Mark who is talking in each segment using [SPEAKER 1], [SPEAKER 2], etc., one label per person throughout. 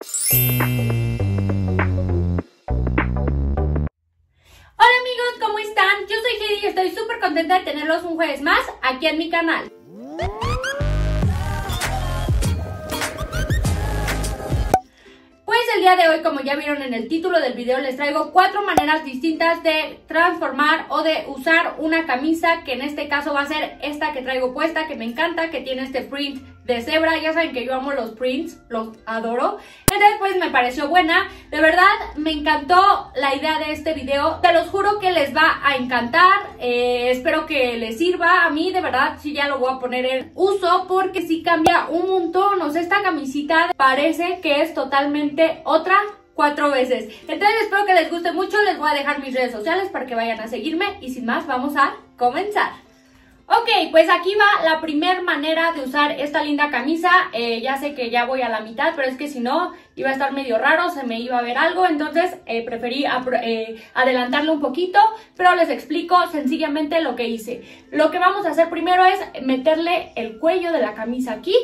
[SPEAKER 1] Hola amigos, ¿cómo están? Yo soy Heidi y estoy súper contenta de tenerlos un jueves más aquí en mi canal. Pues el día de hoy, como ya vieron en el título del video, les traigo cuatro maneras distintas de transformar o de usar una camisa, que en este caso va a ser esta que traigo puesta, que me encanta, que tiene este print de cebra. Ya saben que yo amo los prints, los adoro. Entonces pues me pareció buena. De verdad me encantó la idea de este video. Te los juro que les va a encantar. Eh, espero que les sirva. A mí de verdad sí ya lo voy a poner en uso porque sí cambia un montón. O sea, esta camisita parece que es totalmente otra cuatro veces. Entonces espero que les guste mucho. Les voy a dejar mis redes sociales para que vayan a seguirme. Y sin más, vamos a comenzar. Ok, pues aquí va la primera manera de usar esta linda camisa. Eh, ya sé que ya voy a la mitad, pero es que si no iba a estar medio raro, se me iba a ver algo. Entonces eh, preferí eh, adelantarlo un poquito, pero les explico sencillamente lo que hice. Lo que vamos a hacer primero es meterle el cuello de la camisa aquí.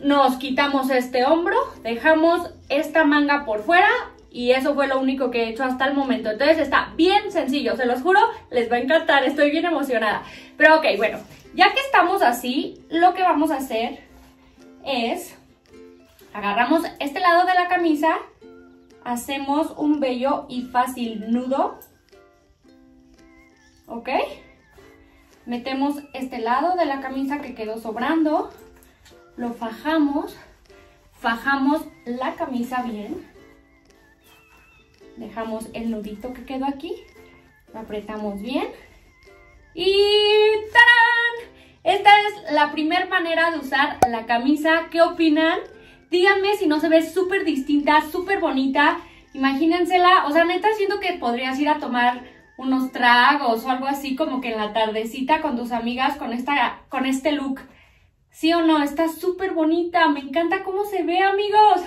[SPEAKER 1] Nos quitamos este hombro, dejamos esta manga por fuera, y eso fue lo único que he hecho hasta el momento. Entonces está bien sencillo, se los juro, les va a encantar, estoy bien emocionada. Pero ok, bueno, ya que estamos así, lo que vamos a hacer es, agarramos este lado de la camisa, hacemos un bello y fácil nudo, ¿ok? Metemos este lado de la camisa que quedó sobrando, lo fajamos, fajamos la camisa bien, dejamos el nudito que quedó aquí, lo apretamos bien y ¡tarán! Esta es la primera manera de usar la camisa. ¿Qué opinan? Díganme si no se ve súper distinta, súper bonita. Imagínensela, o sea, neta siento que podrías ir a tomar unos tragos o algo así como que en la tardecita con tus amigas con, esta, con este look. ¿Sí o no? Está súper bonita, me encanta cómo se ve, amigos.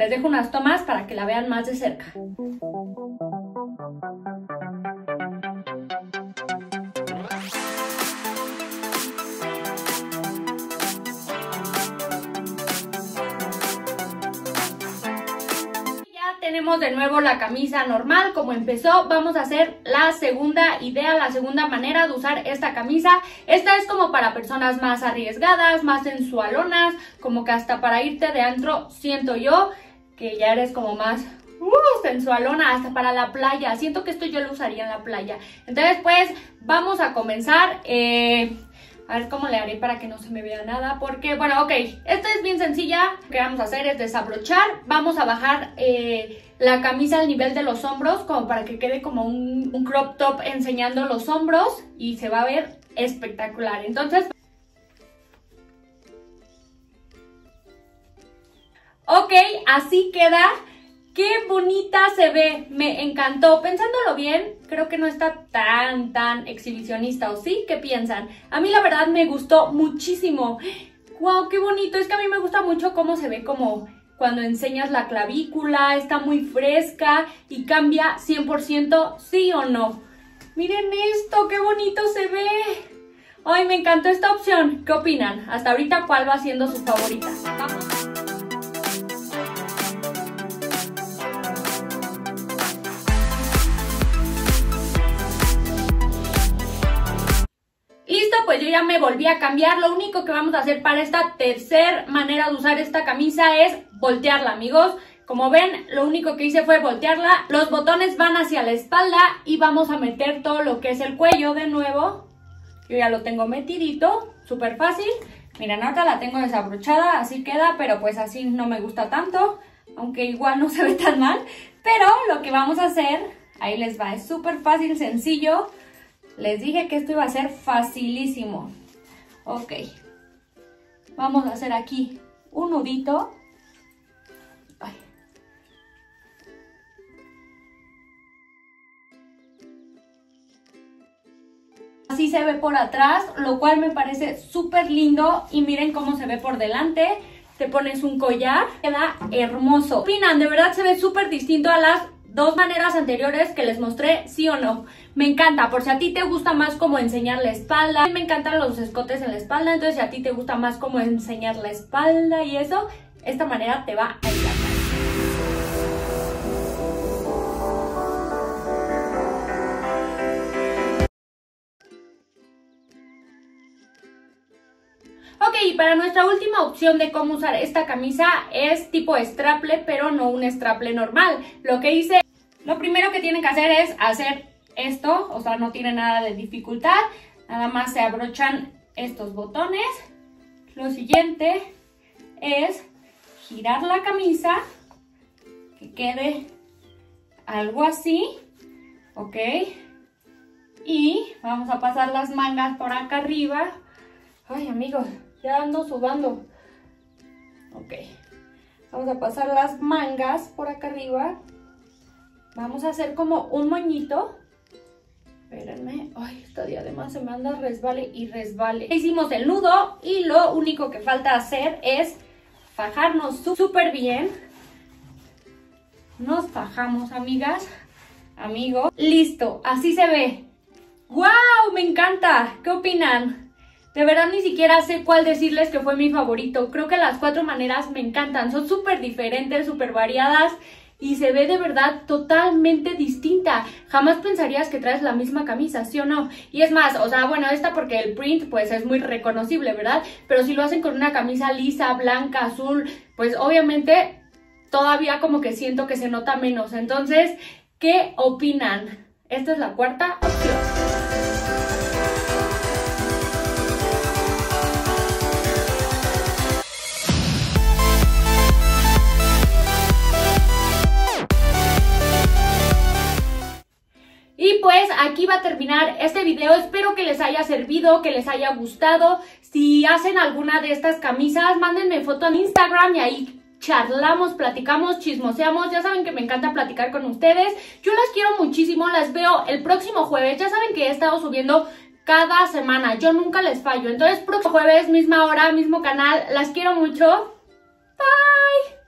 [SPEAKER 1] Les dejo unas tomas para que la vean más de cerca. tenemos de nuevo la camisa normal como empezó. Vamos a hacer la segunda idea, la segunda manera de usar esta camisa. Esta es como para personas más arriesgadas, más sensualonas, como que hasta para irte de antro, siento yo que ya eres como más uh, sensualona, hasta para la playa. Siento que esto yo lo usaría en la playa. Entonces, pues, vamos a comenzar. Eh, a ver cómo le haré para que no se me vea nada. Porque, bueno, ok, esta es bien sencilla. Lo que vamos a hacer es desabrochar. Vamos a bajar eh, la camisa al nivel de los hombros, como para que quede como un, un crop top enseñando los hombros. Y se va a ver espectacular. Entonces... así queda. ¡Qué bonita se ve! Me encantó. Pensándolo bien, creo que no está tan, tan exhibicionista, ¿o sí? ¿Qué piensan? A mí la verdad me gustó muchísimo. ¡Wow! ¡Qué bonito! Es que a mí me gusta mucho cómo se ve como cuando enseñas la clavícula. Está muy fresca y cambia 100% sí o no. ¡Miren esto! ¡Qué bonito se ve! ¡Ay, me encantó esta opción! ¿Qué opinan? Hasta ahorita, ¿cuál va siendo su favorita? Vamos. Yo ya me volví a cambiar. Lo único que vamos a hacer para esta tercera manera de usar esta camisa es voltearla, amigos. Como ven, lo único que hice fue voltearla. Los botones van hacia la espalda y vamos a meter todo lo que es el cuello de nuevo. Yo ya lo tengo metidito, súper fácil. Miren, ahorita la tengo desabrochada, así queda, pero pues así no me gusta tanto. Aunque igual no se ve tan mal. Pero lo que vamos a hacer, ahí les va, es súper fácil, sencillo. Les dije que esto iba a ser facilísimo. Ok. Vamos a hacer aquí un nudito. Así se ve por atrás, lo cual me parece súper lindo. Y miren cómo se ve por delante. Te pones un collar, queda hermoso. Opinan, de verdad se ve súper distinto a las dos maneras anteriores que les mostré, sí o no. Me encanta, por si a ti te gusta más como enseñar la espalda. A mí me encantan los escotes en la espalda, entonces si a ti te gusta más como enseñar la espalda y eso, esta manera te va a y para nuestra última opción de cómo usar esta camisa es tipo straple, pero no un straple normal. Lo que hice, lo primero que tienen que hacer es hacer esto, o sea, no tiene nada de dificultad. Nada más se abrochan estos botones. Lo siguiente es girar la camisa, que quede algo así, ¿ok? Y vamos a pasar las mangas por acá arriba. Ay, amigos, ya ando sudando. Ok. Vamos a pasar las mangas por acá arriba. Vamos a hacer como un moñito. Espérenme. Ay, esta además se me anda resbale y resbale. Hicimos el nudo y lo único que falta hacer es fajarnos súper bien. Nos fajamos, amigas, amigos. Listo, así se ve. ¡Wow! Me encanta. ¿Qué opinan? De verdad ni siquiera sé cuál decirles que fue mi favorito. Creo que las cuatro maneras me encantan. Son súper diferentes, súper variadas y se ve de verdad totalmente distinta. Jamás pensarías que traes la misma camisa, ¿sí o no? Y es más, o sea, bueno, esta porque el print pues es muy reconocible, ¿verdad? Pero si lo hacen con una camisa lisa, blanca, azul, pues obviamente todavía como que siento que se nota menos. Entonces, ¿qué opinan? Esta es la cuarta opción. Aquí va a terminar este video. Espero que les haya servido, que les haya gustado. Si hacen alguna de estas camisas, mándenme foto en Instagram y ahí charlamos, platicamos, chismoseamos. Ya saben que me encanta platicar con ustedes. Yo las quiero muchísimo, las veo el próximo jueves. Ya saben que he estado subiendo cada semana. Yo nunca les fallo. Entonces, próximo jueves, misma hora, mismo canal. Las quiero mucho. Bye.